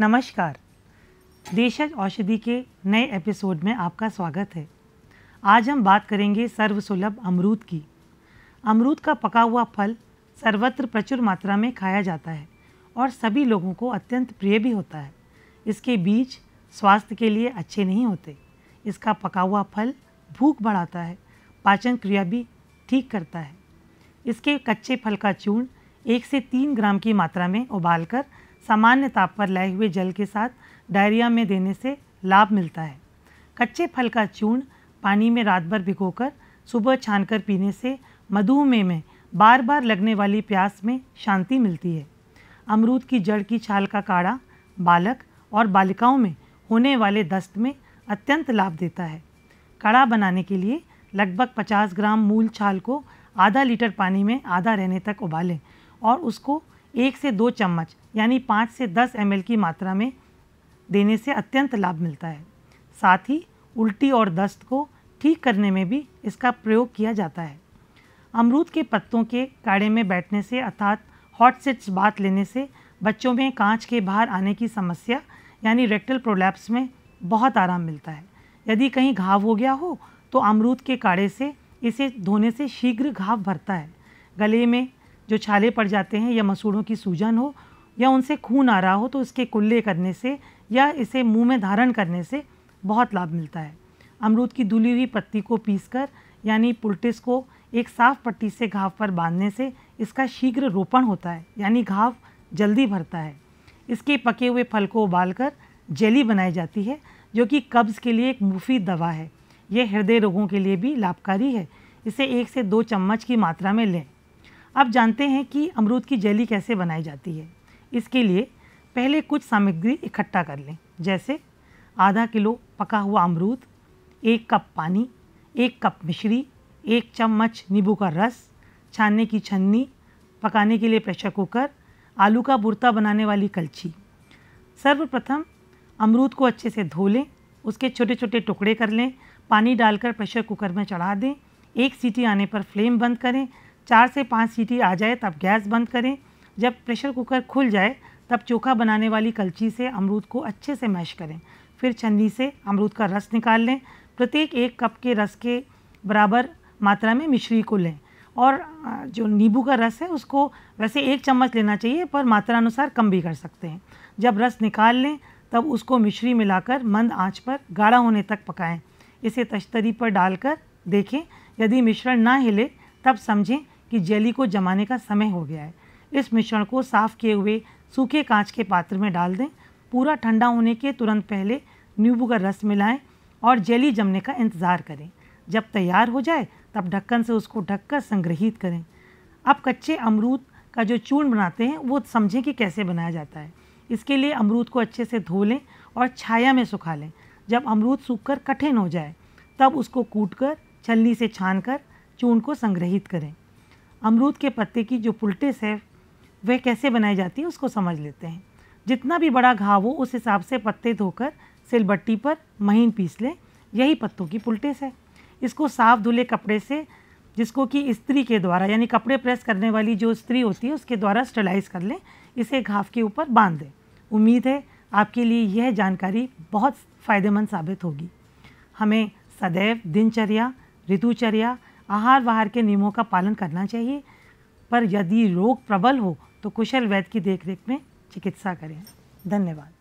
नमस्कार। देशज औषधि के नए एपिसोड में आपका स्वागत है। आज हम बात करेंगे सर्वसुलभ अमरूद की। अमरूद का पका हुआ फल सर्वत्र प्रचुर मात्रा में खाया जाता है और सभी लोगों को अत्यंत प्रिय भी होता है। इसके बीज स्वास्थ्य के लिए अच्छे नहीं होते। इसका पका हुआ फल भूख बढ़ाता है, पाचन क्रिया भी ठीक करता है। इसके कच्चे फल का चूर्ण एक से तीन ग्राम की मात्रा में उबालकर सामान्य ताप पर लाए हुए जल के साथ डायरिया में देने से लाभ मिलता है। कच्चे फल का चूर्ण पानी में रात भर भिगोकर सुबह छानकर पीने से मधुमेह में बार बार लगने वाली प्यास में शांति मिलती है। अमरूद की जड़ की छाल का काढ़ा बालक और बालिकाओं में होने वाले दस्त में अत्यंत लाभ देता है। काढ़ा बनाने के लिए लगभग 50 ग्राम मूल छाल को आधा लीटर पानी में आधा रहने तक उबालें और उसको एक से दो चम्मच, यानी पाँच से दस एमएल की मात्रा में देने से अत्यंत लाभ मिलता है। साथ ही उल्टी और दस्त को ठीक करने में भी इसका प्रयोग किया जाता है। अमरूद के पत्तों के काढ़े में बैठने से अर्थात हॉट सिट्स बात लेने से बच्चों में कांच के बाहर आने की समस्या, यानी रेक्टल प्रोलैप्स में बहुत आराम मिलता है। यदि कहीं घाव हो गया हो तो अमरूद के काढ़े से इसे धोने से शीघ्र घाव भरता है। गले में जो छाले पड़ जाते हैं या मसूड़ों की सूजन हो या उनसे खून आ रहा हो तो इसके कुल्ले करने से या इसे मुँह में धारण करने से बहुत लाभ मिलता है। अमरूद की धुली हुई पत्ती को पीसकर यानी पुलटिस को एक साफ़ पट्टी से घाव पर बांधने से इसका शीघ्र रोपण होता है, यानी घाव जल्दी भरता है। इसके पके हुए फल को उबालकर जेली बनाई जाती है, जो कि कब्ज़ के लिए एक मुफीद दवा है। यह हृदय रोगों के लिए भी लाभकारी है। इसे एक से दो चम्मच की मात्रा में लें। अब जानते हैं कि अमरूद की जेली कैसे बनाई जाती है। इसके लिए पहले कुछ सामग्री इकट्ठा कर लें, जैसे आधा किलो पका हुआ अमरूद, एक कप पानी, एक कप मिश्री, एक चम्मच नींबू का रस, छानने की छन्नी, पकाने के लिए प्रेशर कुकर, आलू का बुरता बनाने वाली कलछी। सर्वप्रथम अमरूद को अच्छे से धो लें, उसके छोटे छोटे टुकड़े कर लें, पानी डालकर प्रेशर कुकर में चढ़ा दें, एक सीटी आने पर फ्लेम बंद करें चार से पाँच सीटी आ जाए तब गैस बंद करें। जब प्रेशर कुकर खुल जाए, तब चोखा बनाने वाली कलची से अमरूद को अच्छे से मैश करें। फिर छन्नी से अमरूद का रस निकाल लें। प्रत्येक एक कप के रस के बराबर मात्रा में मिश्री को लें और जो नींबू का रस है उसको वैसे एक चम्मच लेना चाहिए, पर मात्रा अनुसार कम भी कर सकते हैं। जब रस निकाल लें, तब उसको मिश्री मिलाकर मंद आँच पर गाढ़ा होने तक पकाएँ। इसे तश्तरी पर डालकर देखें। यदि मिश्रण ना हिले, तब समझें कि जेली को जमाने का समय हो गया है। इस मिश्रण को साफ़ किए हुए सूखे कांच के पात्र में डाल दें। पूरा ठंडा होने के तुरंत पहले नींबू का रस मिलाएँ और जेली जमने का इंतज़ार करें। जब तैयार हो जाए, तब ढक्कन से उसको ढककर संग्रहित करें। अब कच्चे अमरूद का जो चूर्ण बनाते हैं, वो समझें कि कैसे बनाया जाता है। इसके लिए अमरूद को अच्छे से धो लें और छाया में सुखा लें। जब अमरूद सूखकर कठिन हो जाए, तब उसको कूट कर छलनी से छान कर चूर्ण को संग्रहित करें। अमरूद के पत्ते की जो पुलटिस है वह कैसे बनाई जाती है, उसको समझ लेते हैं। जितना भी बड़ा घाव हो, उस हिसाब से पत्ते धोकर सिलबट्टी पर महीन पीस लें। यही पत्तों की पुलटिस है इसको साफ़ धुले कपड़े से, जिसको कि स्त्री के द्वारा, यानी कपड़े प्रेस करने वाली जो स्त्री होती है, उसके द्वारा स्टेलाइज कर लें। इसे घाव के ऊपर बाँध दें। उम्मीद है आपके लिए यह जानकारी बहुत फ़ायदेमंद साबित होगी। हमें सदैव दिनचर्या, ऋतुचर्या आहार वाहार के नियमों का पालन करना चाहिए। पर यदि रोग प्रबल हो तो कुशल वैद्य की देखरेख में चिकित्सा करें। धन्यवाद।